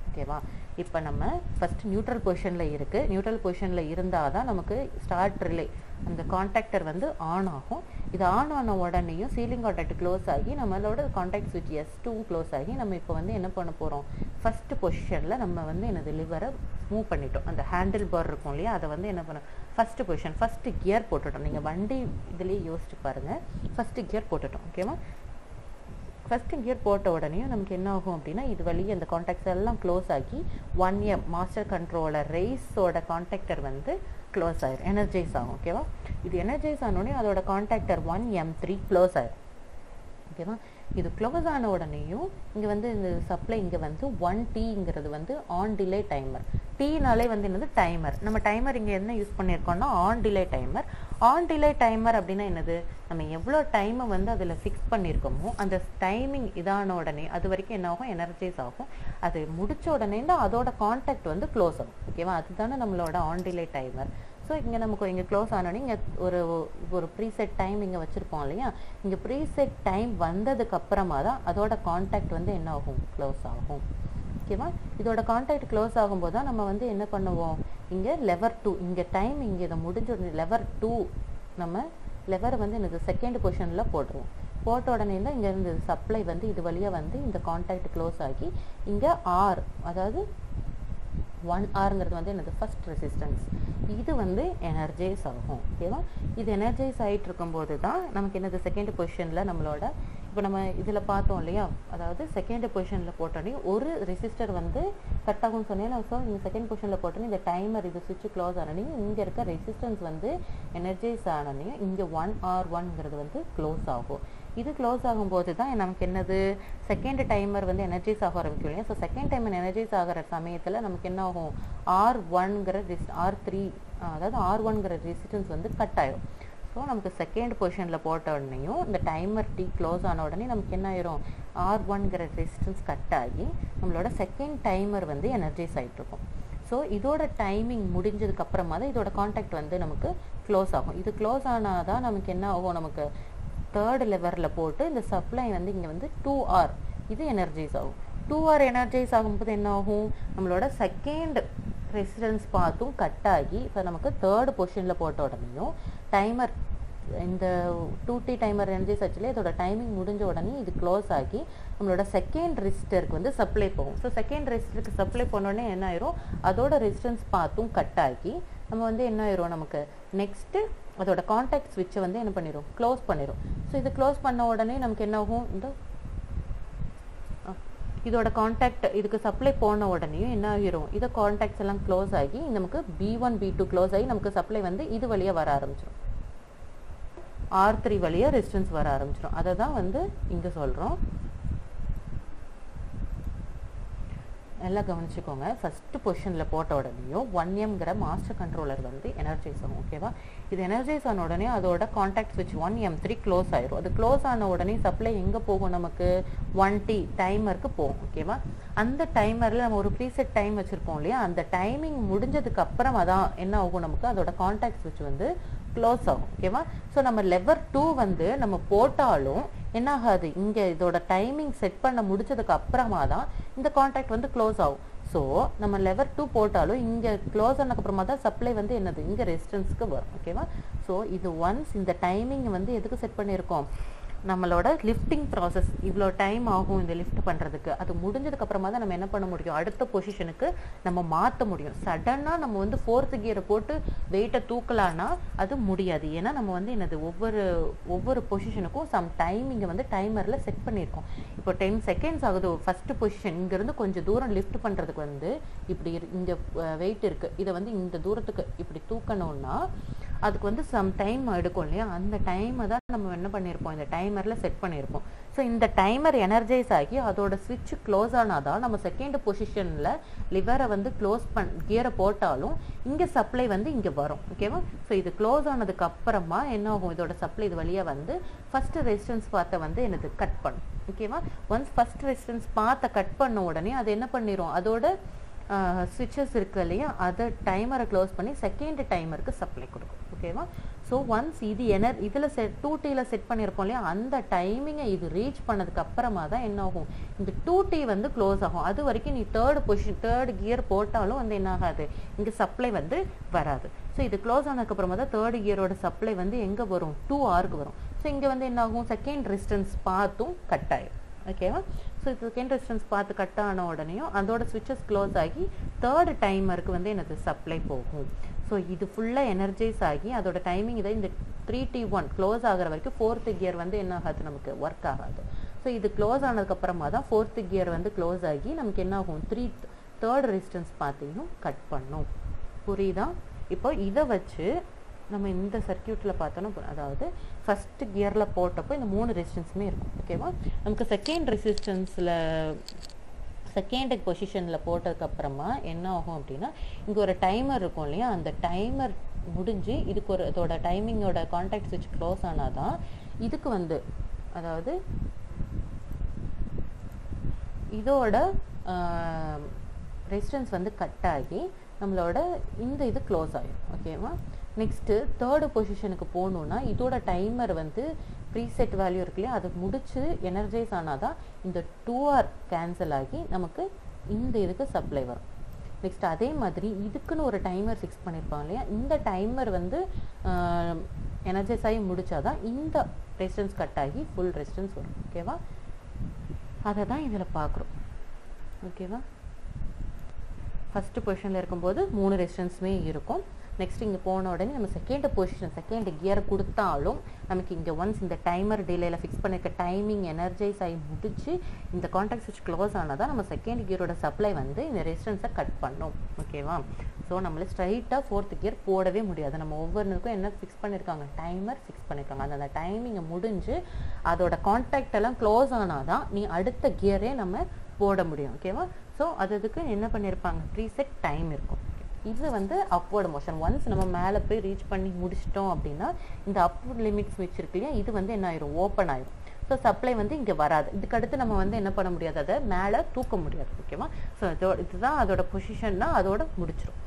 ஓகேவா இப்போ நம்ம ஃபஸ்ட்டு நியூட்ரல் பொசிஷனில் இருக்குது நியூட்ரல் பொசிஷனில் இருந்தால் தான் நமக்கு ஸ்டார்ட் ரிலே அந்த காண்டாக்டர் வந்து ஆன் ஆகும். இது ஆன் ஆன உடனேயும் சீலிங் கான்டாக்ட் க்ளோஸ் ஆகி நம்மளோட காண்டாக்ட் சுவிட்ச் எஸ் டூ க்ளோஸ் ஆகி நம்ம இப்போ வந்து என்ன பண்ண போகிறோம் ஃபஸ்ட்டு பொசிஷனில் நம்ம வந்து எனது லிவரை மூவ் பண்ணிட்டோம். அந்த ஹேண்டில் பார் இருக்கும் இல்லையா? அதை வந்து என்ன பண்ண ஃபஸ்ட்டு பொசிஷன் ஃபஸ்ட்டு கியர் போட்டுட்டோம். நீங்கள் வண்டி இதுலேயே யோசிச்சு பாருங்கள் ஃபஸ்ட்டு கியர் போட்டுட்டோம் ஓகேவா ஃபஸ்ட்டு கியர் போட்ட உடனே நமக்கு என்ன ஆகும் அப்படின்னா இது வழி அந்த காண்டாக்ட்ஸ் எல்லாம் க்ளோஸ் ஆகி ஒன் எம் மாஸ்டர் கண்ட்ரோலர் ரேஸோட காண்டாக்டர் வந்து க்ளோஸ் ஆயிரும். எனர்ஜைஸ் ஆகும் ஓகேவா இது எனர்ஜைஸ் ஆனோடனே அதோட contactor one M three close ஆயிரும். ஓகேவா இது க்ளோஸ் ஆன உடனேயும் இங்கே வந்து இந்த சப்ளை இங்கே வந்து ஒன் டீங்கிறது வந்து ஆன் டிலே டைமர் டீனாலே வந்து என்னது? டைமர் நம்ம டைமர் இங்கே என்ன use பண்ணியிருக்கோம்னா on delay timer on delay timer அப்படின்னா என்னது? நம்ம எவ்வளோ டைமை வந்து அதில் ஃபிக்ஸ் பண்ணியிருக்கோமோ அந்த டைமிங் இதான உடனே அது வரைக்கும் என்ன ஆகும்? எனர்ஜைஸ் ஆகும். அது முடிச்ச உடனே தான் அதோட கான்டாக்ட் வந்து க்ளோஸ் ஆகும். ஓகேவா அதுதானே நம்மளோட ஆன் டிலே டைமர் ஸோ இங்கே நமக்கு இங்கே க்ளோஸ் ஆனோடனே இங்கே ஒரு ஒரு ப்ரீசெட் டைம் இங்கே வச்சுருப்போம் இல்லையா? இங்கே ப்ரீசெட் டைம் வந்ததுக்கு அப்புறமா தான் அதோட கான்டாக்ட் வந்து என்ன ஆகும்? க்ளோஸ் ஆகும். ஓகேவா இதோட கான்டாக்ட் க்ளோஸ் ஆகும்போது தான் நம்ம வந்து என்ன பண்ணுவோம்? இங்கே லெவர் டூ இங்கே டைம் இங்கே இதை முடிஞ்ச லெவர் டூ நம்ம லெவரை வந்து எனக்கு செகண்ட் பொசிஷனில் போடுவோம் போட்ட உடனே தான் இங்கே இருந்து சப்ளை வந்து இது வழியாக வந்து இந்த கான்டாக்ட் க்ளோஸ் ஆகி இங்கே ஆர் அதாவது ஒன் ஆருங்கிறது வந்து எனது ஃபஸ்ட் ரெசிஸ்டன்ஸ் இது வந்து எனர்ஜைஸ் ஆகும். ஓகேவா இது எனர்ஜைஸ் ஆகிட்டு இருக்கும்போது தான் நமக்கு என்னது செகண்ட் பொசிஷனில் நம்மளோட இப்போ நம்ம இதில் பார்த்தோம் இல்லையா? அதாவது செகண்ட் பொசிஷனில் போட்டோன்னே ஒரு ரெசிஸ்டர் வந்து கட் ஆகும்னு சொன்னேன் ஸோ இந்த செகண்ட் பொசிஷனில் போட்டோன்னே இந்த டைமர் இது சுவிட்ச் க்ளோஸ் ஆனோடனே இங்கே இருக்க ரெசிஸ்டன்ஸ் வந்து எனர்ஜைஸ் ஆனோடனே இங்கே ஒன் ஆர் ஒன்ங்கிறது வந்து க்ளோஸ் ஆகும். இது க்ளோஸ் ஆகும்போது தான் நமக்கு என்னது? செகண்ட் டைமர் வந்து எனர்ஜைஸ் ஆக ஆரம்பிக்கும் இல்லையா? ஸோ செகண்ட் டைமர் எனர்ஜைஸ் ஆகிற சமயத்தில் நமக்கு என்ன ஆகும்? ஆர் ஒன்ங்கிற ரிஸ் ஆர் த்ரீ அதாவது ஆர் ஒன்ங்கிற ரெசிஸ்டன்ஸ் வந்து கட் ஆகிடும் ஸோ நமக்கு செகண்ட் பொசிஷனில் போட்ட உடனேயும் இந்த டைமர் டி க்ளோஸ் ஆன உடனே நமக்கு என்ன ஆயிரும்? ஆர் ஒன்கிற ரெசிஸ்டன்ஸ் கட் ஆகி நம்மளோட செகண்ட் டைமர் வந்து எனர்ஜைஸ் ஆகிட்ருக்கும் ஸோ இதோட டைமிங் முடிஞ்சதுக்கு அப்புறமா தான் இதோட காண்டாக்ட் வந்து நமக்கு க்ளோஸ் ஆகும். இது க்ளோஸ் ஆனால் தான் நமக்கு என்ன ஆகும்? நமக்கு தேர்ட் லெவரில் போட்டு இந்த சப்ளை வந்து இங்கே வந்து டூ ஆர் இது எனர்ஜைஸ் ஆகும். டூ ஆர் எனர்ஜைஸ் ஆகும்போது என்ன ஆகும்? நம்மளோட செகண்ட் ரெசிடென்ஸ் பார்த்தும் கட் ஆகி இப்போ நமக்கு தேர்ட் பொசிஷனில் போட்ட உடனேயும் டைமர் இந்த டூ டி டைமர் எனர்ஜிஸ் ஆச்சுல இதோட டைமிங் முடிஞ்ச உடனே இது க்ளோஸ் ஆகி நம்மளோட செகண்ட் ரெஜிஸ்டருக்கு வந்து சப்ளை போகும். ஸோ செகண்ட் ரெஜிஸ்டருக்கு சப்ளை பண்ணோடனே என்ன ஆயிரும்? அதோட ரெசிஸ்டன்ஸ் பார்த்தும் கட் ஆகி நம்ம வந்து என்ன ஆயிரும் நமக்கு? நெக்ஸ்ட்டு அதோட காண்டாக்ட் ஸ்விட்சை வந்து என்ன பண்ணிடும் க்ளோஸ் பண்ணிடும் ஸோ இது க்ளோஸ் பண்ண உடனே நமக்கு என்ன ஆகும்? இந்த இதோட காண்டாக்ட் இதுக்கு சப்ளை போன உடனேயும் என்ன ஆகிரும்? இதை காண்டாக்ட்ஸ் எல்லாம் க்ளோஸ் ஆகி நமக்கு B one B two close ஆகி நமக்கு சப்ளை வந்து இது வழியாக வர ஆரம்பிச்சிடும் ஆர் த்ரீ வழியாக ரெசிஸ்டன்ஸ் வர ஆரம்பிச்சிடும் அதை தான் வந்து இங்கே சொல்கிறோம் எல்லாம் கவனிச்சுக்கோங்க. ஃபஸ்ட்டு பொசிஷனில் போட்ட உடனேயும் ஒன் எம்ங்கிற மாஸ்டர் கண்ட்ரோலர் வந்து எனர்ஜைஸ் ஆகும் ஓகேவா இது எனர்ஜைஸ் ஆன உடனே அதோட காண்டாக்ட் ஸ்விட்ச் ஒன் எம் த்ரீ க்ளோஸ் ஆயிரும். அது க்ளோஸ் ஆன உடனே சப்ளை எங்கே போகும்? நமக்கு ஒன் டி டைமருக்கு போகும் ஓகேவா அந்த டைமரில் நம்ம ஒரு ப்ரீசெட் டைம் வச்சுருப்போம் இல்லையா? அந்த டைமிங் முடிஞ்சதுக்கு அப்புறமா தான் என்ன ஆகும் நமக்கு? அதோட காண்டாக்ட் ஸ்விட்ச் வந்து க்ளோஸ் ஆகும் ஓகேவா ஸோ நம்ம லெவர் டூ வந்து நம்ம போட்டாலும் என்ன ஆகாது? இங்கே இதோட டைமிங் செட் பண்ண முடிச்சதுக்கு அப்புறமா தான் இந்த காண்டாக்ட் வந்து க்ளோஸ் ஆகும். ஸோ நம்ம லெவர் டூ போட்டாலும் இங்கே க்ளோஸ் ஆனதுக்கப்புறமா தான் சப்ளை வந்து என்னது? இங்கே ரெசிஸ்டன்ஸ்க்கு வரும். ஓகேவா ஸோ இது ஒன்ஸ் இந்த டைமிங் வந்து எதுக்கு செட் பண்ணியிருக்கோம்? நம்மளோட லிஃப்டிங் ப்ராசஸ் இவ்வளோ டைம் ஆகும் இந்த லிஃப்ட் பண்ணுறதுக்கு அது முடிஞ்சதுக்கு அப்புறமா தான் நம்ம என்ன பண்ண முடியும்? அடுத்த பொசிஷனுக்கு நம்ம மாற்ற முடியும். சடனாக நம்ம வந்து ஃபோர்த்து கியரை போட்டு வெயிட்டை தூக்கலான்னா அது முடியாது. ஏன்னா நம்ம வந்து என்னது ஒவ்வொரு ஒவ்வொரு பொசிஷனுக்கும் சம் டைமிங்கை வந்து டைமரில் செட் பண்ணியிருக்கோம். இப்போ டென் செகண்ட்ஸ் ஆகுது ஃபஸ்ட்டு பொசிஷன் இங்கேருந்து கொஞ்சம் தூரம் லிஃப்ட் பண்ணுறதுக்கு வந்து இப்படி இங்கே வெயிட் இருக்குது இதை வந்து இந்த தூரத்துக்கு இப்படி தூக்கணும்னா அதுக்கு வந்து சம் டைம் எடுக்கும் இல்லையா? அந்த டைமை தான் நம்ம என்ன பண்ணியிருப்போம் இந்த டைமரில் செட் பண்ணியிருப்போம் ஸோ இந்த டைமர் எனர்ஜைஸ் ஆகி அதோட ஸ்விட்ச் க்ளோஸ் ஆனாதான் நம்ம செகண்ட் பொசிஷனில் லிவரை வந்து க்ளோஸ் பண் கியரை போட்டாலும் இங்கே சப்ளை வந்து இங்கே வரும். ஓகேவா ஸோ இது க்ளோஸ் ஆனதுக்கு அப்புறமா என்ன ஆகும்? இதோட சப்ளை இது வழியாக வந்து ஃபர்ஸ்ட் ரெசிஸ்டன்ஸ் பார்த்த வந்து எனது கட் பண்ணும். ஓகேவா ஒன்ஸ் ஃபர்ஸ்ட் ரெசிஸ்டன்ஸ் பார்த்த கட் பண்ண உடனே அது என்ன பண்ணிடும் அதோட சுவிட்சஸ் இருக்கு இல்லையா? அதை டைமரை க்ளோஸ் பண்ணி செகண்ட் டைமருக்கு சப்ளை கொடுக்கும். ஓகேவா ஸோ ஒன்ஸ் இது எனர் இதில் செட் டூ டியில் செட் பண்ணியிருப்போம் இல்லையா? அந்த டைமிங்கை இது ரீச் பண்ணதுக்கு அப்புறமா தான் என்ன ஆகும் இந்த டூ டி வந்து க்ளோஸ் ஆகும். அது வரைக்கும் நீ தேர்டு பொசிஷன் தேர்ட் கியர் போட்டாலும் வந்து என்ன ஆகாது இங்கே சப்ளை வந்து வராது. ஸோ இது க்ளோஸ் ஆனதுக்கப்புறமா தான் தேர்ட் கியரோட சப்ளை வந்து எங்கே வரும்? டூ ஆருக்கு வரும். ஸோ இங்கே வந்து என்ன ஆகும் செகண்ட் ரெசிஸ்டன்ஸ் பார்த்தும் கட் ஆயிடும் ஓகேவா ஸோ செகண்ட் ரெசிஸ்டன்ஸ் பார்த்து கட் ஆன உடனேயும் அதோட ஸ்விட்சஸ் க்ளோஸ் ஆகி தேர்டு டைமருக்கு வந்து எனக்கு சப்ளை போகும். ஸோ இது ஃபுல்லாக எனர்ஜைஸ் ஆகி அதோட டைமிங் இதை இந்த த்ரீ டி ஒன் க்ளோஸ் ஆகிற வரைக்கும் ஃபோர்த்து கியர் வந்து என்ன ஆகாது நமக்கு? ஒர்க் ஆகாது. ஸோ இது க்ளோஸ் ஆனதுக்கப்புறமா தான் ஃபோர்த்து கியர் வந்து க்ளோஸ் ஆகி நமக்கு என்ன ஆகும்? த்ரீ தேர்ட் ரெசிஸ்டன்ஸ் பார்த்தீங்கன்னா கட் பண்ணும். புரியுதா? இப்போ இதை வச்சு நம்ம இந்த சர்க்கியூட்டில் பார்த்தோன்னா அதாவது ஃபஸ்ட்டு கியரில் போட்டப்போ இந்த மூணு ரெசிஸ்டன்ஸுமே இருக்கும் ஓகேவா நமக்கு செகண்ட் ரெசிஸ்டன்ஸில் செகண்ட் பொசிஷனில் போட்டதுக்கப்புறமா என்ன ஆகும் அப்படின்னா இங்கே ஒரு டைமர் இருக்கும் இல்லையா? அந்த டைமர் முடிஞ்சு இதுக்கு ஒரு இதோட டைமிங்கோட கான்டாக்ட் சுவிட்ச் க்ளோஸ் ஆனால் தான் இதுக்கு வந்து அதாவது இதோட ரெசிஸ்டன்ஸ் வந்து கட் ஆகி நம்மளோட இந்த இது க்ளோஸ் ஆகிடும் ஓகேவா நெக்ஸ்ட்டு தேர்டு பொசிஷனுக்கு போகணுன்னா இதோட டைமர் வந்து ப்ரீசெட் வேல்யூ இருக்கு இல்லையா? அதை முடிச்சு எனர்ஜைஸ் ஆனால் தான் இந்த டூ ஆர் கேன்சல் ஆகி நமக்கு இந்த இதுக்கு சப்ளை வரும். நெக்ஸ்ட் அதே மாதிரி இதுக்குன்னு ஒரு டைமர் ஃபிக்ஸ் பண்ணியிருப்பாங்க இல்லையா? இந்த டைமர் வந்து எனர்ஜைஸ் ஆகி முடித்தாதான் இந்த ரெசிஸ்டன்ஸ் கட் ஆகி ஃபுல் ரெசிஸ்டன்ஸ் வரும். ஓகேவா அதை தான் இதில் பார்க்குறோம் ஓகேவா ஃபஸ்ட்டு பொசிஷனில் இருக்கும்போது மூணு ரெசிஸ்டன்ஸுமே இருக்கும். நெக்ஸ்ட் இங்கே போன உடனே நம்ம செகண்ட் பொசிஷன் செகண்ட் கியர் கொடுத்தாலும் நமக்கு இங்கே ஒன்ஸ் இந்த டைமர் டிலேயில் ஃபிக்ஸ் பண்ணியிருக்க டைமிங் எனர்ஜைஸ் ஆகி முடிச்சு இந்த கான்டாக்ட் சுவிட்ச் க்ளோஸ் ஆனதான் நம்ம செகண்ட் கியரோட சப்ளை வந்து இந்த ரெசிஸ்டன்ஸை கட் பண்ணும். ஓகேவா ஸோ நம்மள ஸ்ட்ரைட்டாக ஃபோர்த் கியர் போடவே முடியாது. நம்ம ஒவ்வொன்றுக்கும் என்ன ஃபிக்ஸ் பண்ணியிருக்காங்க டைமர் ஃபிக்ஸ் பண்ணியிருக்காங்க அந்த டைமிங்கை முடிஞ்சு அதோட கான்டாக்ட் எல்லாம் க்ளோஸ் ஆனால் தான் நீ அடுத்த கியரே நம்ம போட முடியும். ஓகேவா ஸோ அதுக்கு என்ன பண்ணியிருப்பாங்க ப்ரீசெட் டைம் இருக்கும். இது வந்து அப்வர்டு மோஷன் ஒன்ஸ் நம்ம மேலே போய் ரீச் பண்ணி முடிச்சிட்டோம் அப்படின்னா இந்த அப்வர்ட் லிமிட்ஸ் ஸ்விட்ச் இருக்கு இல்லையா? இது வந்து என்ன ஆயிரும்? ஓப்பன் ஆயிரும். ஸோ சப்ளை வந்து இங்கே வராது. இதுக்கு அடுத்து நம்ம வந்து என்ன பண்ண முடியாது? அதை மேலே தூக்க முடியாது ஓகேவா? ஸோ இதோ இதுதான் அதோட பொசிஷன்னா அதோட முடிச்சிடும்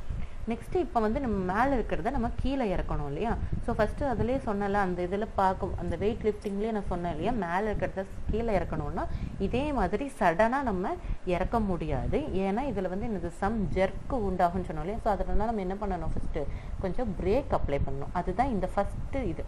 நெக்ஸ்ட்டு இப்போ வந்து நம்ம மேலே இருக்கிறத நம்ம கீழே இறக்கணும் இல்லையா? ஸோ ஃபஸ்ட்டு அதுலேயே சொன்னல அந்த இதில் பார்க்கும் அந்த வெயிட் லிஃப்டிங்லேயே நான் சொன்னேன் இல்லையா? மேலே இருக்கிறத கீழே இறக்கணும்னா இதே மாதிரி சடனாக நம்ம இறக்க முடியாது. ஏன்னா இதில் வந்து எனக்கு சம் ஜெர்க்கு உண்டாகும்னு சொன்னோம் இல்லையா? ஸோ அதனால நம்ம என்ன பண்ணணும் ஃபஸ்ட்டு கொஞ்சம் பிரேக் அப்ளை பண்ணணும். அதுதான் இந்த ஃபஸ்ட்டு இது.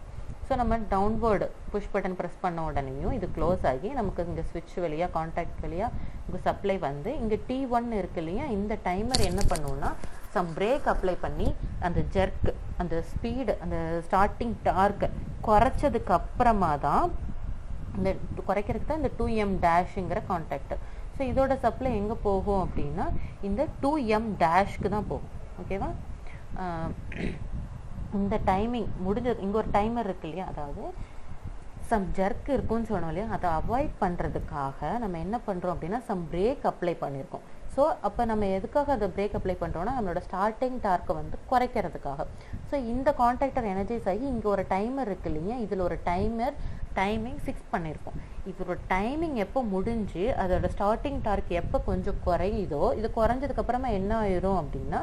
ஸோ நம்ம டவுன்வேர்டு புஷ் பட்டன் ப்ரெஸ் பண்ண உடனேயும் இது க்ளோஸ் ஆகி நமக்கு இங்கே ஸ்விட்ச் வழியாக கான்டாக்ட் வழியாக இங்கே சப்ளை வந்து இங்கே டி ஒன் இருக்கு இல்லையா? இந்த டைமர் என்ன பண்ணுவோம்னா சம் பிரேக் அப்ளை பண்ணி அந்த ஜெர்க் அந்த ஸ்பீடு அந்த ஸ்டார்டிங் டார்க்கை குறைச்சதுக்கு அப்புறமா தான் இந்த குறைக்கிறதுக்கு தான் இந்த டூ எம் டேஷுங்கிற கான்டாக்ட் ஸோ இதோட சப்ளை எங்கே போகும் அப்படின்னா இந்த டூ எம் டேஷ்க்கு தான் போகும். ஓகேவா இந்த டைமிங் முடிஞ்சது இங்கே ஒரு டைமர் இருக்கு இல்லையா? அதாவது சம் ஜர்க் இருக்கும்னு சொன்னோம் இல்லையா? அதை அவாய்ட் பண்ணுறதுக்காக நம்ம என்ன பண்ணுறோம் அப்படின்னா சம் பிரேக் அப்ளை பண்ணியிருக்கோம். ஸோ அப்போ நம்ம எதுக்காக அதை பிரேக் அப்ளை பண்ணுறோம்னா நம்மளோட ஸ்டார்டிங் டார்க்கை வந்து குறைக்கிறதுக்காக. ஸோ இந்த கான்ட்ராக்டர் எனர்ஜைஸ் ஆகி இங்கே ஒரு டைமர் இருக்கு இல்லையா? இதில் ஒரு டைமர் டைமிங் ஃபிக்ஸ் பண்ணியிருக்கோம் இதோட டைமிங் எப்போ முடிஞ்சு அதோட ஸ்டார்டிங் டார்க் எப்போ கொஞ்சம் குறையுதோ இது குறைஞ்சதுக்கப்புறமா என்ன ஆயிரும் அப்படின்னா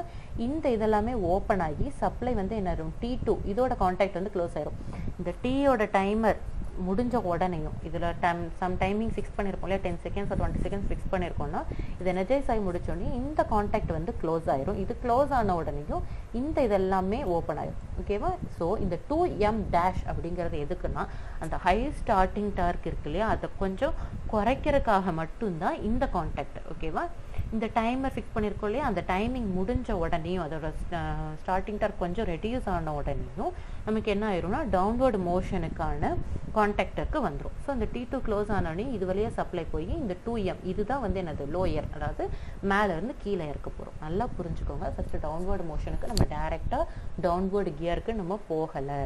இந்த இதெல்லாமே ஓப்பன் ஆகி சப்ளை வந்து என்ன ஆயிரும்? டி டூ இதோட கான்டாக்ட் வந்து க்ளோஸ் ஆயிரும். இந்த டீயோட டைமர் முடிஞ்ச உடனேயும் இதில் டைம் சம் டைமிங் ஃபிக்ஸ் பண்ணியிருக்கோம் இல்லையா? Ten seconds twenty seconds fix பண்ணியிருக்கோம்னா இது எனர்ஜைஸ் ஆகி முடிச்சோடனே இந்த காண்டாக்ட் வந்து க்ளோஸ் ஆயிரும். இது க்ளோஸ் ஆன உடனேயும் இந்த இதெல்லாமே ஓப்பன் ஆயிரும். ஓகேவா ஸோ இந்த டூ எம் டேஷ் அப்படிங்கிறது எதுக்குன்னா அந்த ஹை ஸ்டார்டிங் டார்க் இருக்கு இல்லையா? அதை கொஞ்சம் குறைக்கிறதுக்காக மட்டும்தான் இந்த காண்டாக்ட் ஓகேவா இந்த டைமர் ஃபிக்ஸ் பண்ணியிருக்கோம் இல்லையா? அந்த டைமிங் முடிஞ்ச உடனேயும் அதோட ஸ்டார்டிங் டார்க் கொஞ்சம் ரெடியூஸ் ஆன உடனேயும் நமக்கு என்ன ஆயிரும்னா டவுன்வர்டு மோஷனுக்கான கான்டாக்டருக்கு வந்துடும் ஸோ அந்த டி டூ க்ளோஸ் ஆனோடனே இது வழியாக சப்ளை போய் இந்த டூ எம் இதுதான் வந்து என்னது லோயர் அதாவது மேலே இருந்து கீழே இறக்க போகிறோம் நல்லா புரிஞ்சுக்கோங்க. ஃபஸ்ட்டு டவுன்வர்டு மோஷனுக்கு நம்ம டேரெக்டாக டவுன்வர்டு கியருக்கு நம்ம போகலை.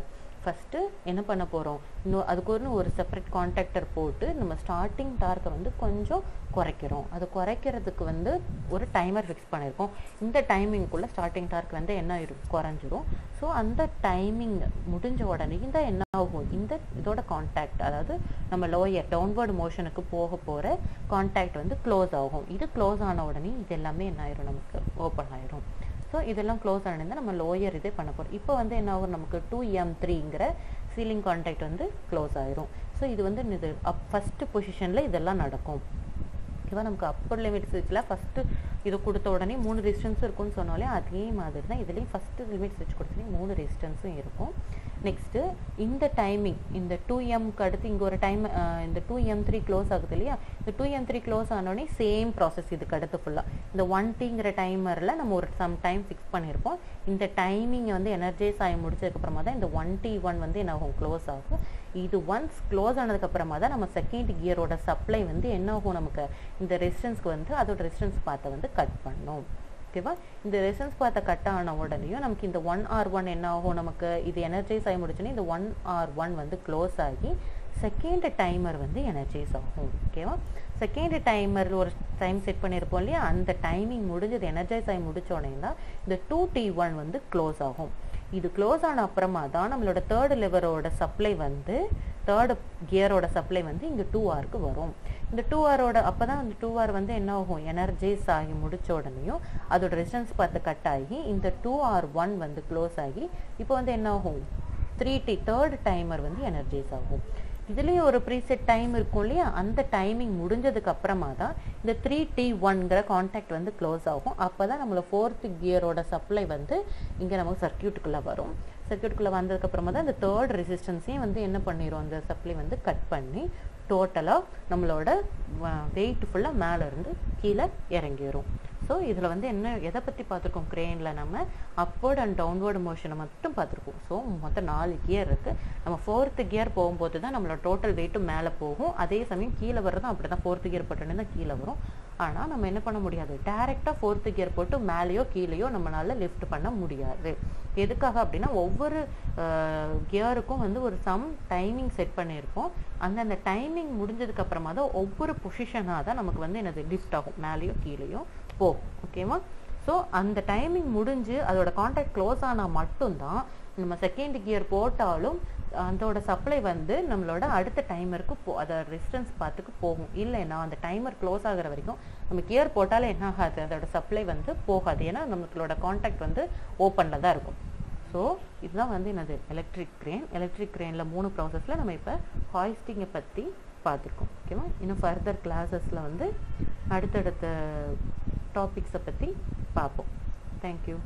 ஃபஸ்ட்டு என்ன பண்ண போகிறோம் இன்னும் அதுக்கு ஒரு ஒரு செப்பரேட் கான்டாக்டர் போட்டு நம்ம ஸ்டார்டிங் டார்க்கை வந்து கொஞ்சம் குறைக்கிறோம். அது குறைக்கிறதுக்கு வந்து ஒரு டைமர் ஃபிக்ஸ் பண்ணியிருக்கோம் இந்த டைமிங்குள்ளே ஸ்டார்டிங் டார்க் வந்து என்ன ஆயிரும் குறைஞ்சிரும். ஸோ அந்த டைமிங் முடிஞ்ச உடனே இந்த என்ன ஆகும்? இந்த இதோட கான்டாக்ட் அதாவது நம்ம லோயர் டவுன்வர்டு மோஷனுக்கு போக போகிற கான்டாக்ட் வந்து க்ளோஸ் ஆகும். இது க்ளோஸ் ஆன உடனே இது எல்லாமே என்ன ஆயிரும்? நமக்கு ஓப்பன் ஆயிரும். ஸோ இதெல்லாம் க்ளோஸ் ஆனது நம்ம லோயர் இதே பண்ண போகிறோம் இப்போ வந்து என்ன ஆகும்? நமக்கு டூ எம் த்ரீங்கிற சீலிங் கான்டாக்ட் வந்து க்ளோஸ் ஆயிரும். ஸோ இது வந்து இது அப் ஃபஸ்ட்டு பொசிஷனில் இதெல்லாம் நடக்கும். ஓகேவா நமக்கு அப்பர் லிமிட் சுவிட்சில் ஃபஸ்ட்டு இது கொடுத்த உடனே மூணு ரெசிஸ்டன்ஸும் இருக்கும்னு சொன்னாலே அதே மாதிரி தான் இதுலேயும் ஃபஸ்ட்டு லிமிட் ஸ்விட்ச் கொடுத்தோன்னே மூணு ரெசிஸ்டன்ஸும் இருக்கும். நெக்ஸ்ட்டு இந்த டைமிங் இந்த டூ எம்க்கு அடுத்து இங்கே ஒரு டைம் இந்த டூ எம் த்ரீ க்ளோஸ் ஆகுது இல்லையா? இந்த டூ எம் த்ரீ க்ளோஸ் ஆனோடனே சேம் ப்ராசஸ் இதுக்கு அடுத்து ஃபுல்லாக இந்த ஒன் டிங்கிற டைமரில் நம்ம ஒரு சம் டைம் ஃபிக்ஸ் பண்ணியிருப்போம் இந்த டைமிங்கை வந்து எனர்ஜைஸ் ஆகி முடிச்சதுக்கப்புறமா தான் இந்த ஒன் டி ஒன் வந்து என்ன ஆகும்? க்ளோஸ் ஆகும். இது ஒன்ஸ் க்ளோஸ் ஆனதுக்கப்புறமா தான் நம்ம செகண்ட் கியரோட சப்ளை வந்து என்ன ஆகும் நமக்கு? இந்த ரெசிஸ்டன்ஸ்க்கு வந்து அதோட ரெசிஸ்டன்ஸ் பார்த்து வந்து கட் பண்ணும். ஓகேவா இந்த ரெசன்ஸ் பார்த்த கட் ஆன உடனேயும் நமக்கு இந்த ஒன் ஆர் ஒன் என்ன ஆகும்? நமக்கு இது எனர்ஜைஸ் ஆகி முடிச்சோன்னே இந்த ஒன் ஆர் ஒன் வந்து க்ளோஸ் ஆகி செகண்ட் டைமர் வந்து எனர்ஜைஸ் ஆகும். ஓகேவா செகண்ட் டைமர் ஒரு டைம் செட் பண்ணியிருப்போம் இல்லையா? அந்த டைமிங் முடிஞ்சது எனர்ஜைஸ் ஆகி முடித்த உடனே தான் இந்த டூ டி ஒன் வந்து க்ளோஸ் ஆகும். இது க்ளோஸ் ஆன அப்புறமா தான் நம்மளோட தேர்டு லெவரோட சப்ளை வந்து தேர்டு கியரோட சப்ளை வந்து இங்கே டூ ஆருக்கு வரும். இந்த டூ ஆரோட அப்போ தான் அந்த டூ ஆர் வந்து என்ன ஆகும்? எனர்ஜைஸ் ஆகி முடிச்ச உடனேயும் அதோட ரெசிஸ்டன்ஸ் பார்த்து கட் ஆகி இந்த டூ ஆர் ஒன் வந்து க்ளோஸ் ஆகி இப்போ வந்து என்ன ஆகும்? த்ரீ டி தேர்ட் டைமர் வந்து எனர்ஜைஸ் ஆகும். இதுலேயும் ஒரு ப்ரீசெட் டைம் இருக்கும் இல்லையா? அந்த டைமிங் முடிஞ்சதுக்கு அப்புறமா தான் இந்த த்ரீ டி ஒன்கிற கான்டாக்ட் வந்து க்ளோஸ் ஆகும். அப்போ தான் நம்மளோட ஃபோர்த்து கியரோட சப்ளை வந்து இங்கே நமக்கு சர்க்கியூட்டுக்குள்ளே வரும். சர்க்கியூட்டுக்குள்ளே வந்ததுக்கப்புறமா தான் இந்த தேர்ட் ரெசிஸ்டன்ஸையும் வந்து என்ன பண்ணிடும் அந்த சப்ளை வந்து கட் பண்ணி டோட்டலாக நம்மளோட வெயிட் ஃபுல்லாக மேலே இருந்து கீழே இறங்கிடும் ஸோ இதில் வந்து என்ன எதை பற்றி பார்த்துருக்கோம்? க்ரெயினில் நம்ம அப்வர்ட் அண்ட் டவுன்வர்டு மோஷனை மட்டும் பார்த்துருக்கோம். ஸோ மொத்தம் நாலு கியர் இருக்குது நம்ம ஃபோர்த்து கியர் போகும்போது தான் நம்மளோட டோட்டல் வெயிட்டும் மேலே போகும். அதே சமயம் கீழே வர்றதும் அப்படி தான் ஃபோர்த்து கியர் போட்டோன்னே தான் கீழே வரும். ஆனால் நம்ம என்ன பண்ண முடியாது? டேரெக்டாக ஃபோர்த்து கியர் போட்டு மேலேயோ கீழேயோ நம்மளால் லிஃப்ட் பண்ண முடியாது. எதுக்காக அப்படின்னா ஒவ்வொரு கியருக்கும் வந்து ஒரு சம் டைமிங் செட் பண்ணியிருப்போம் அந்தந்த டைமிங் முடிஞ்சதுக்கு அப்புறமா தான் ஒவ்வொரு பொசிஷனாக தான் நமக்கு வந்து என்னது லிஃப்ட் ஆகும். மேலேயோ கீழேயோ போகும். ஓகேவா ஸோ அந்த டைமிங் முடிஞ்சு அதோட கான்டாக்ட் க்ளோஸ் ஆனால் மட்டும்தான் நம்ம செகண்ட் கியர் போட்டாலும் அதோட சப்ளை வந்து நம்மளோட அடுத்த டைமருக்கு போ அதோட ரெசிஸ்டன்ஸ் பார்த்துக்கு போகும். இல்லைன்னா அந்த டைமர் க்ளோஸ் ஆகிற வரைக்கும் நம்ம கியர் போட்டாலே என்ன ஆகாது? அதோட சப்ளை வந்து போகாது. ஏன்னா நம்மளோட காண்டாக்ட் வந்து ஓப்பனில் தான் இருக்கும். ஸோ இதுதான் வந்து என்னது? எலக்ட்ரிக் கிரேன் எலக்ட்ரிக் கிரேனில் மூணு ப்ராசஸில் நம்ம இப்போ ஹாய்ஸ்டிங்கை பற்றி பார்த்துருக்கோம். ஓகேவா இன்னும் ஃபர்தர் கிளாஸஸில் வந்து அடுத்தடுத்த டாபிக்ஸை பற்றி பார்ப்போம். தேங்க்யூ